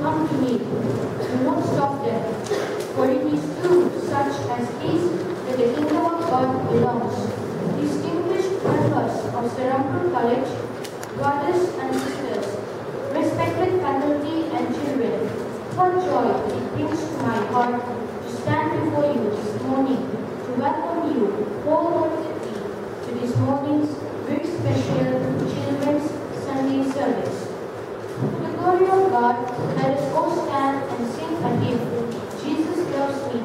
come to me. Do not stop them. For it is to such as these that the kingdom of God belongs. Distinguished members of Serampore College, brothers and sisters, respected faculty and children, what joy it brings to my heart to stand before you this morning to welcome you wholeheartedly to this morning's very special Children's Sunday service glory of God, let us all stand and sing a hymn. Jesus loves me.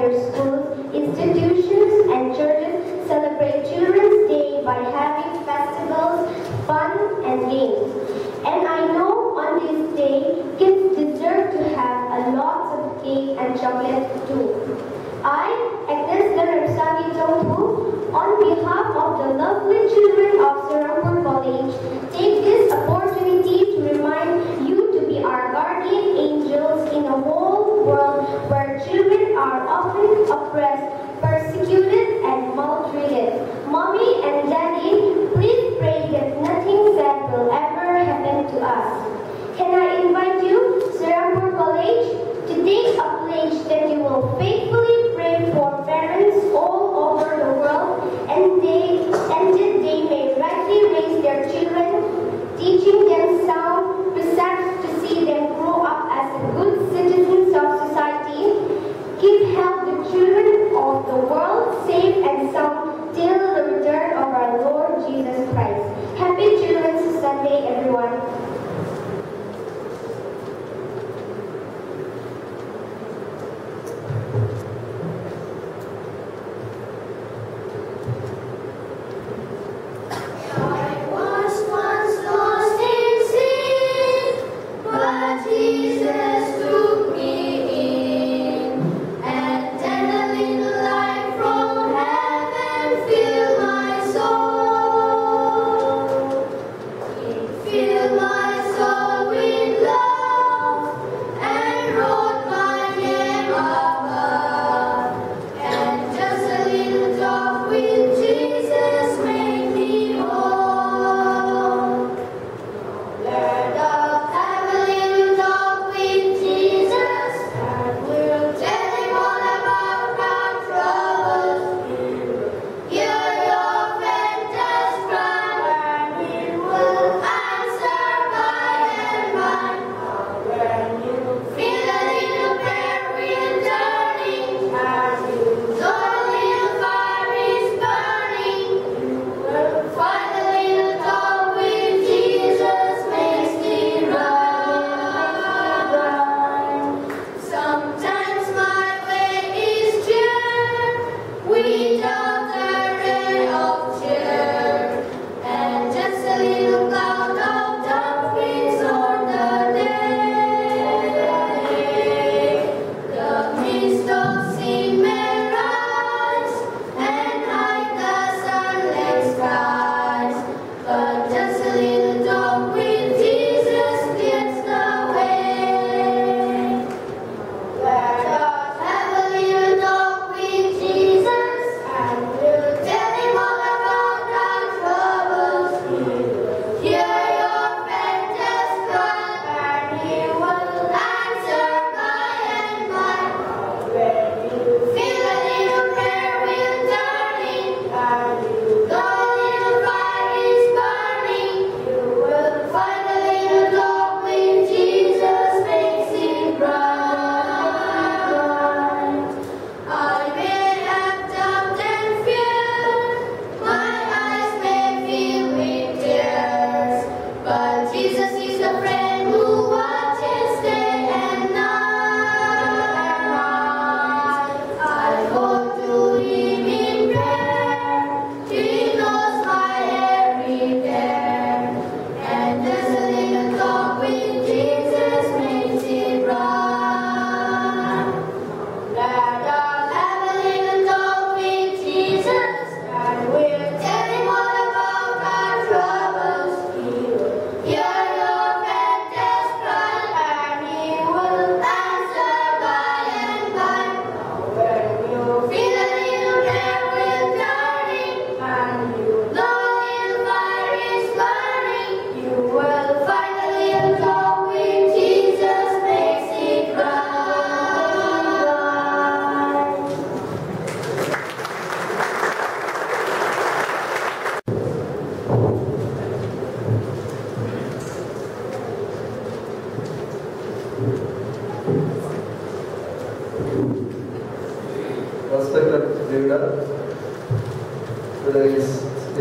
their schools, institutions, and churches celebrate Children's Day by having festivals, fun, and games. And I know on this day, kids deserve to have a lot of cake and chocolate too. I, Agnes Ganapsagi Chongpu, on behalf of the lovely children of Serampore College,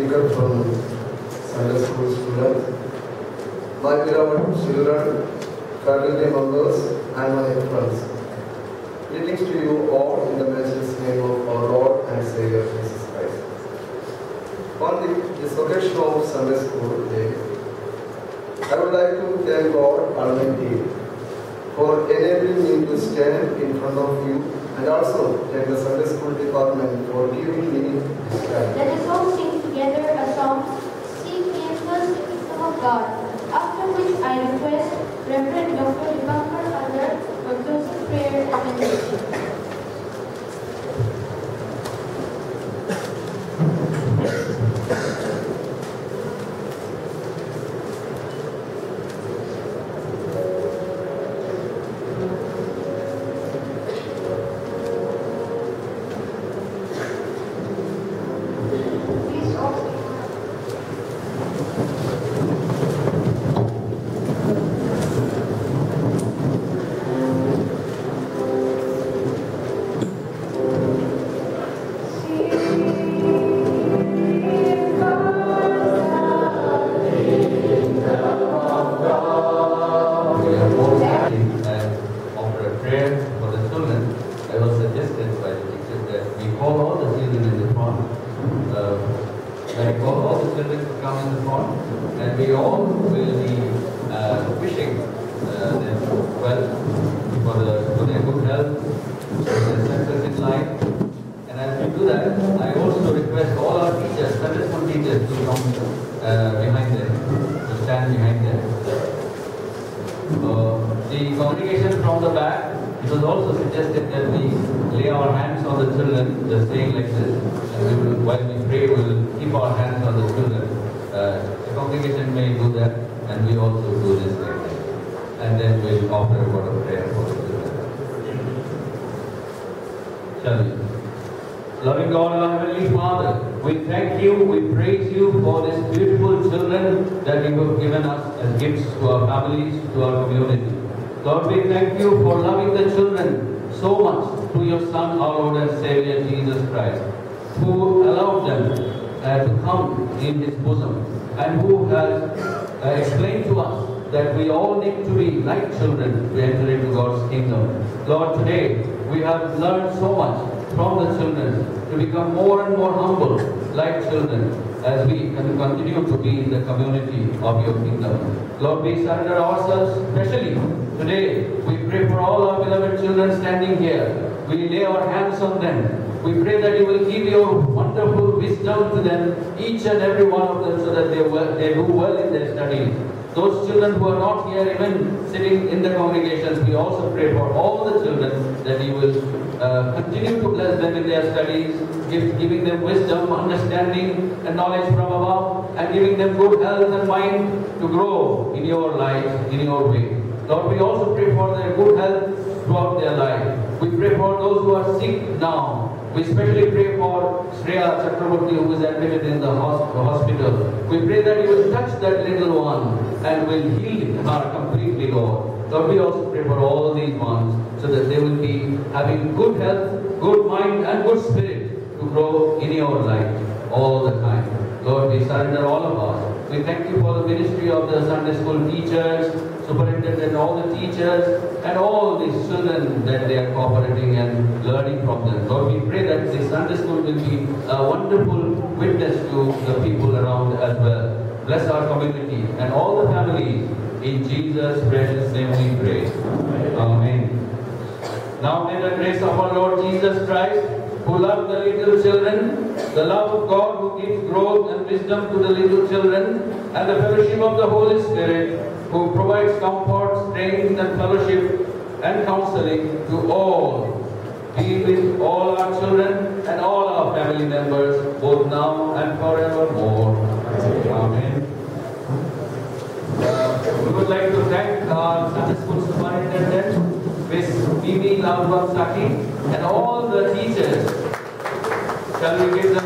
speaker from Sunday school students. My beloved children, faculty members, and my friends. Greetings to you all in the matchless name of our Lord and Savior Jesus Christ. On the, this occasion of Sunday School Day, I would like to thank God Almighty for enabling me to stand in front of you and also thank the Sunday School department for giving me this time. Let us all together a song, Seek ye first the kingdom of God. After which I request Reverend Dr. Divankar Adar for closing prayer and benediction. The saying like this, and we will, while we pray, we will keep our hands on the children. Uh, the congregation may do that, and we also do this like that. And then we'll offer a word of prayer for the children. Shall we? Loving God, our Heavenly Father, we thank you, we praise you for these beautiful children that you have given us as gifts to our families, to our community. Lord, we thank you for loving the children so much through your Son, our Lord and Savior, Jesus Christ, who allowed them uh, to come in his bosom and who has uh, explained to us that we all need to be like children to enter into God's kingdom. Lord, today we have learned so much from the children to become more and more humble like children as we can continue to be in the community of your kingdom. Lord, we surrender ourselves, especially today. We pray for all our beloved children standing here. We lay our hands on them. We pray that you will give your wonderful wisdom to them, each and every one of them, so that they, well, they do well in their studies. Those children who are not here, even sitting in the congregations, we also pray for all the children that you will uh, continue to bless them in their studies, give, giving them wisdom, understanding, and knowledge from above, and giving them good health and mind to grow in your life, in your way. Lord, we also pray for their good health throughout their life. We pray for those who are sick now. We especially pray for Shreya Chakraborty who is admitted in the hospital. We pray that you will touch that little one and will heal her completely, Lord. Lord, we also pray for all these ones so that they will be having good health, good mind, and good spirit to grow in your life all the time. Lord, we surrender all of us. We thank you for the ministry of the Sunday school teachers, superintendent, all the teachers, and all these children that they are cooperating and learning from them. Lord, we pray that this Sunday school will be a wonderful witness to the people around as well. Bless our community and all the families. In Jesus' precious name we pray. Amen. Now may the grace of our Lord Jesus Christ, who loved the little children, the love of God who gives growth and wisdom to the little children, and the fellowship of the Holy Spirit, who provides comfort, strength, and fellowship and counseling to all, be with all our children and all our family members, both now and forevermore. Amen. Uh, we would like to thank our Sunday Superintendent, Miss Mimi Lalbansaki, and all the teachers. Shall we give